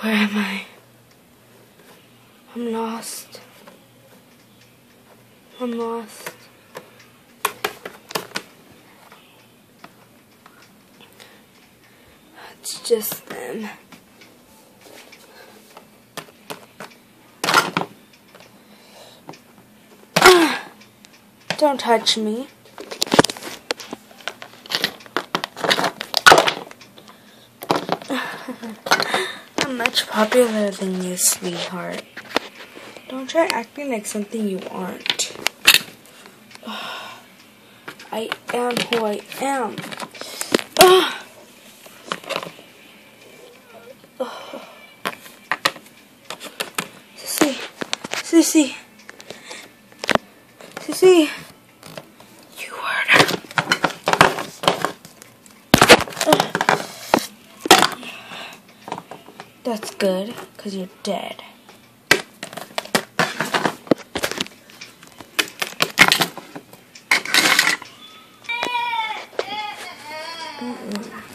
Where am I? I'm lost. I'm lost. It's just them. Don't touch me. Much popular than you, sweetheart. Don't try acting like something you aren't. I am who I am. Sissy, Sissy, Sissy, That's good, because you're dead. Mm-mm.